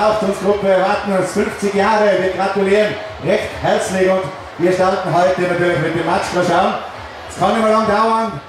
Brauchtumsgruppe erwarten uns 50 Jahre. Wir gratulieren recht herzlich und wir starten heute natürlich mit dem Match. Mal schauen. Es kann nicht mehr lang dauern.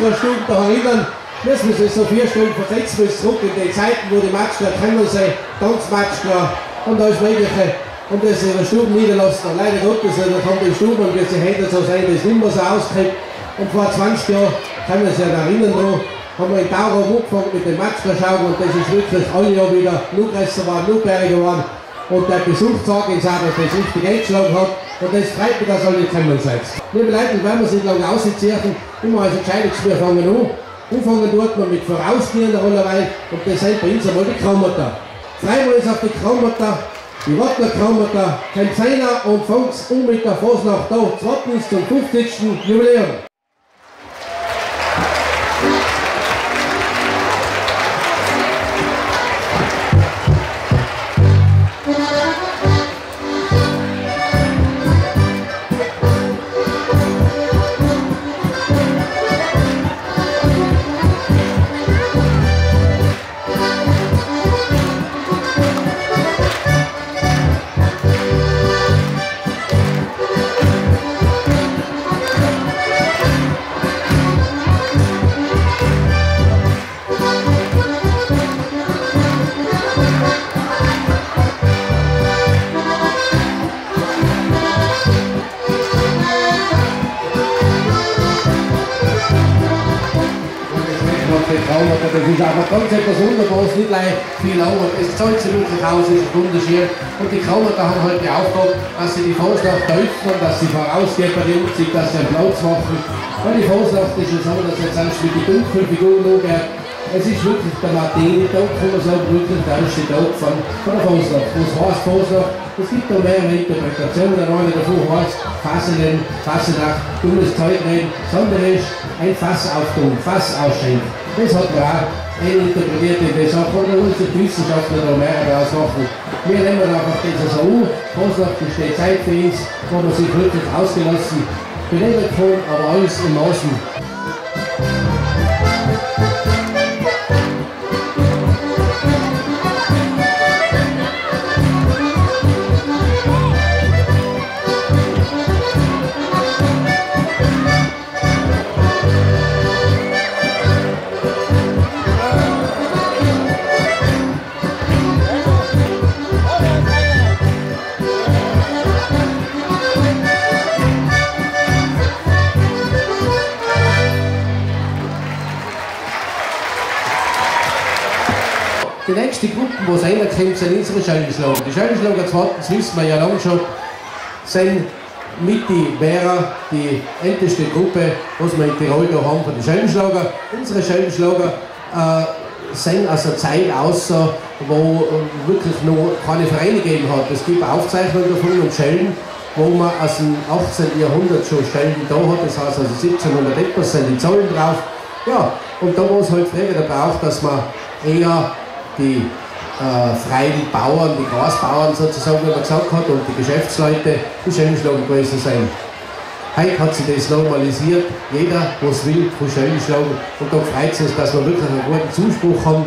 Unserer Matschka-Stunde da erinnern, müssen wir so vier Stunden versetzen bis zurück in die Zeiten, wo die Matschka kennen sie, Tanzmatschka und alles Mögliche. Und das ihre Stuben niederlassen. Leider Gottes, da kommt die Stuben und sie hätten so sein, das nicht mehr so ausgekriegt. Und vor 20 Jahren, können wir sich erinnern, noch, haben wir in Tauro angefangen mit dem Matschka-Schauen und das ist wirklich alle Jahr wieder nur größer geworden, nur berger geworden. Und der Besuch sagt uns auch, dass das richtig eingeschlagen hat. Und das freut mich, dass alle gekommen seid. Liebe Leute, wenn wir nicht lange ausziehen, immer als Entscheidungsspiel fangen an. Anfangen dort mal mit vorausgehender Rollerei und das sind bei uns einmal die. Freuen wir uns auf die Kramotter, die Wattner Kramotter, kommt einer und fängt um mit der Fasnacht da, zweitens zum 50. Jubiläum. Viel Arbeit. Es zahlt sich wirklich aus, es ist wunderschön. Und die Kamera haben halt die Aufgabe, dass sie die Fasnacht öffnen, dass sie Vorausgeberin sind, dass sie einen Platz machen. Weil die Fasnacht ist ja so, dass jetzt selbst mit den dunklen Figuren angeht. Es ist wirklich der Martini-Tag, kann man sagen, wirklich der erste Tag von, der Fasnacht. Was heißt Fasnacht? Es gibt da mehrere Interpretationen. Eine davon heißt Fassenen, Fassenacht, dummes Zeug reden. Das andere ist ein Fass auftun, Fass ausschenken. Das hat man auch interpretiert in die Sache und unsere Wissenschaftler da mehr daraus machen. Wir nehmen einfach das so an, Fasnacht besteht Zeit für uns, wo man sich wirklich ausgelassen kann, aber alles im Maßen. Es reinkommt, sind unsere Schellenschlager. Die Schellenschlager zweitens wissen wir ja lange schon, sind mit die Vera die älteste Gruppe, was wir in Tirol da haben von den Schellenschlager. Unsere Schellenschlager äh, sind aus einer Zeit außer, wo wirklich noch keine Vereine gegeben hat. Es gibt Aufzeichnungen davon und Schellen, wo man aus dem 18. Jahrhundert schon Stellen da hat, das heißt also 1700 etwas sind die Zahlen drauf. Ja, und da war es halt früher braucht, dass man eher die äh, freien Bauern, die Grasbauern sozusagen, wie man gesagt hat, und die Geschäftsleute die Schellenschlagen gewesen sind. Heute hat sich das normalisiert, jeder, was will, kann Schellenschlagen. Und da freut es uns, dass wir wirklich einen guten Zuspruch haben.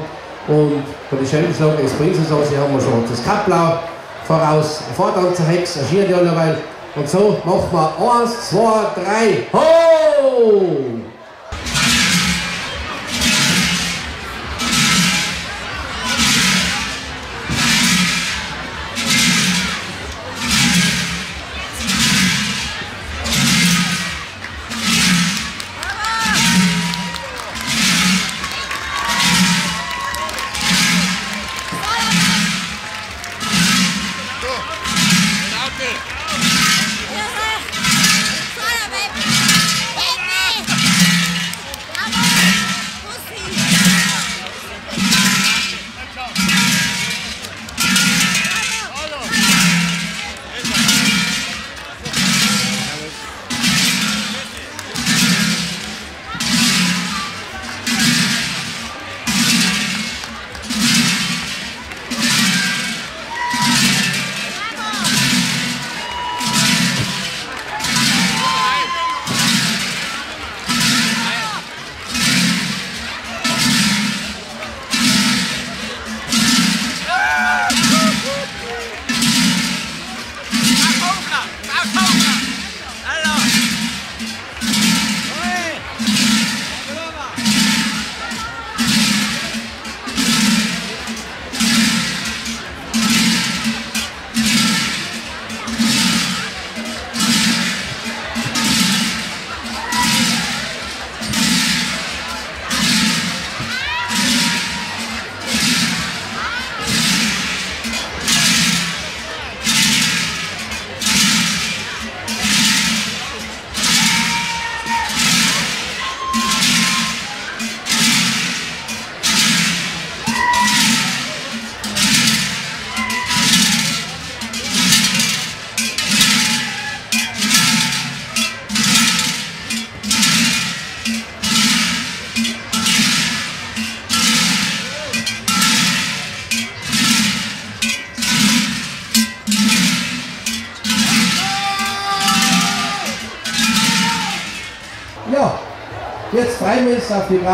Und bei den Schellenschlagen ist Prinzensausi haben wir schon das Kaplau, voraus, Vortanzerhex, erschienen ja allerweil. Und so macht man eins, zwei, drei, ho!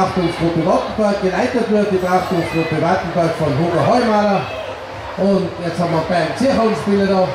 Betrachtungsgruppe Wattenberg. Geleitet wird die Betrachtungsgruppe Wattenberg von Hugo Heumaler. Und jetzt haben wir beim Zierhornspieler da.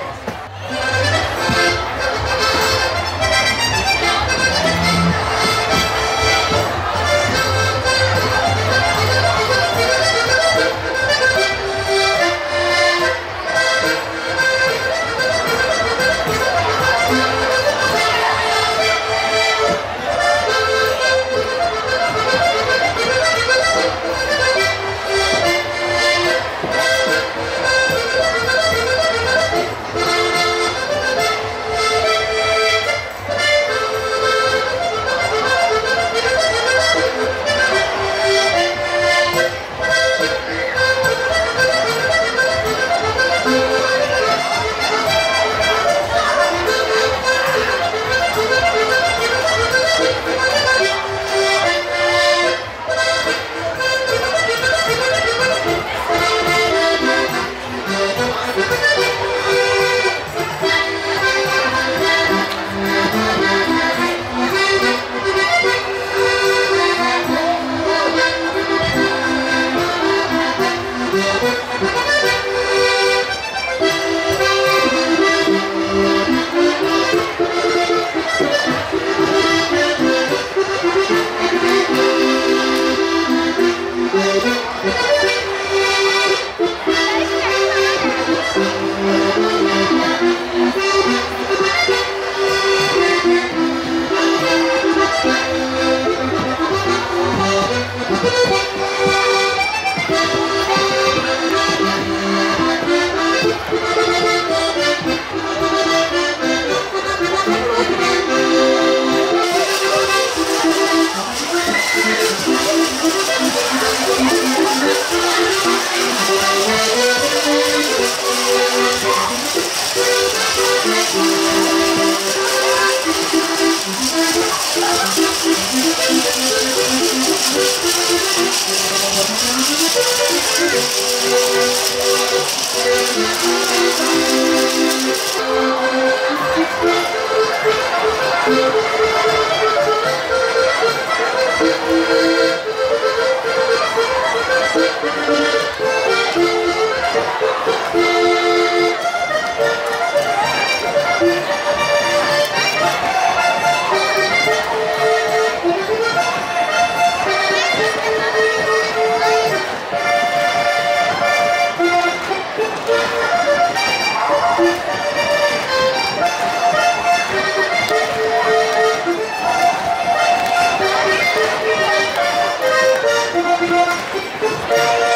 Die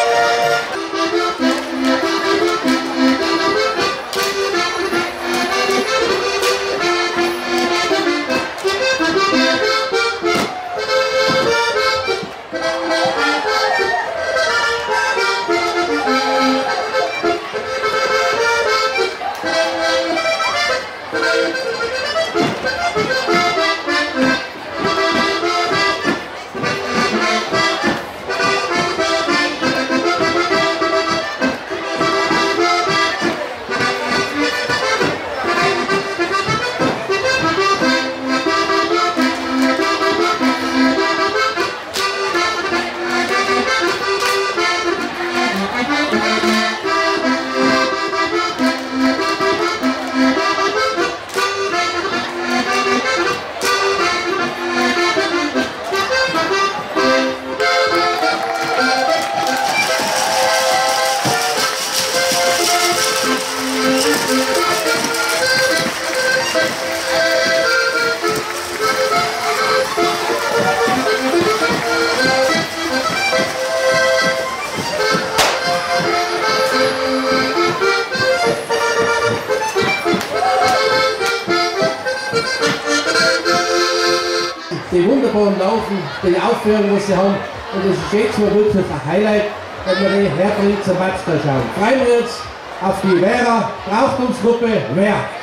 Aufführungen, die sie haben. Und es ist jetzt mal wirklich ein Highlight, wenn wir die herbringen zum Match da schauen. Freuen wir uns auf die Vera Brauchtumsgruppe Wer.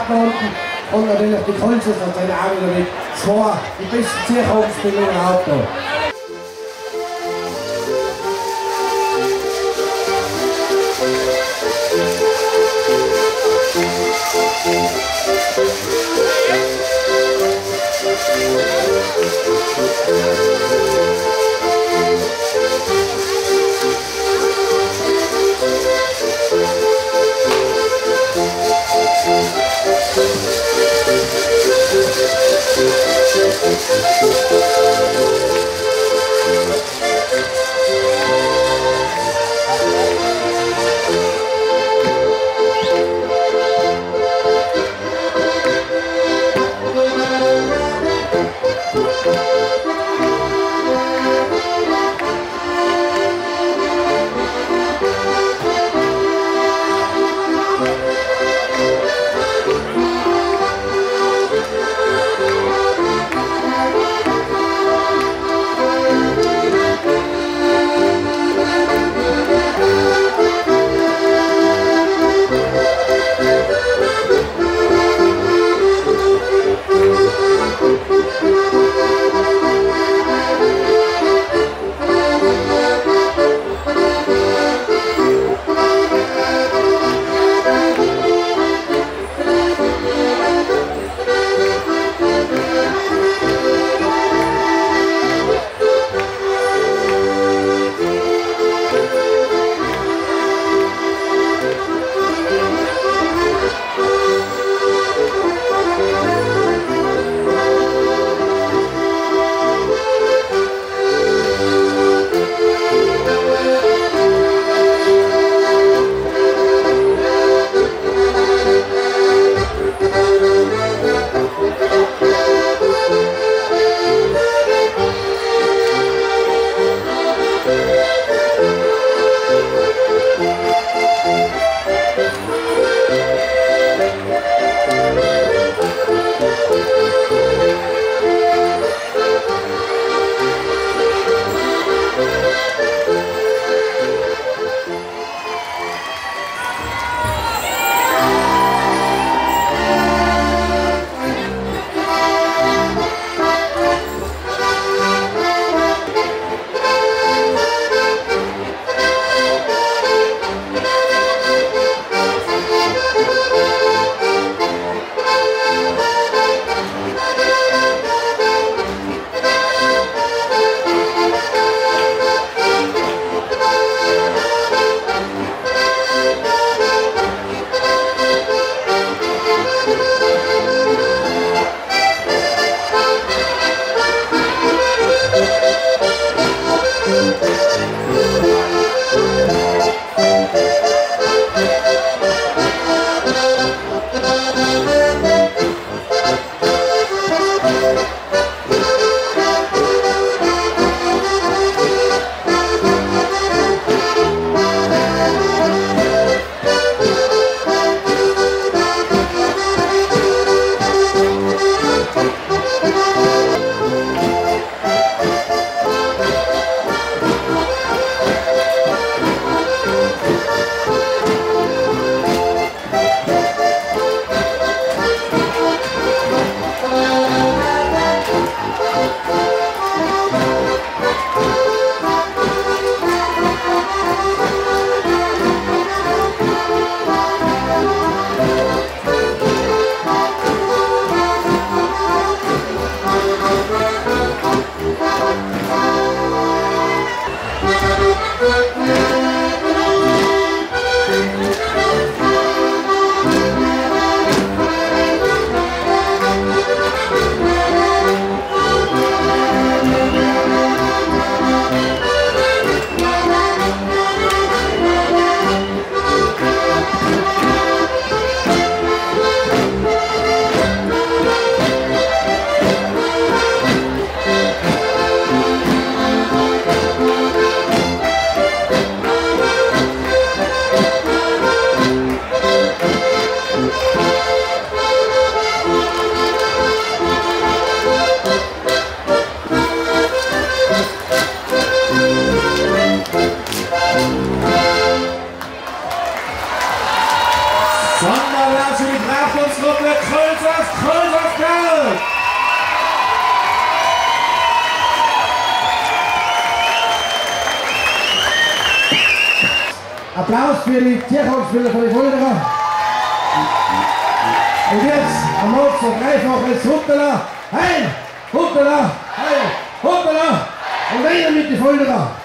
Schuchplatte unten. Und natürlich die Kolzers hat seine Arme damit. Zwei, die besten Zierhoffs im Auto. Applaus Holz noch dreifach jetzt Huttela, heil, Huttela, heil, Huttela und weiter mit den Fulderer.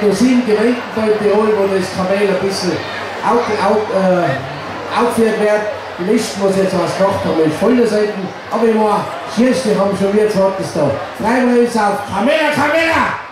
Gemeinden da in Tirol, wo das Kamel ein bisschen auf, auf, äh, aufgeführt wird. Die Listen, was jetzt was gemacht haben, ist voll der Seiten. Aber ich meine, Schierste haben schon wieder zweites da. Uns auf Kamera, Kamera!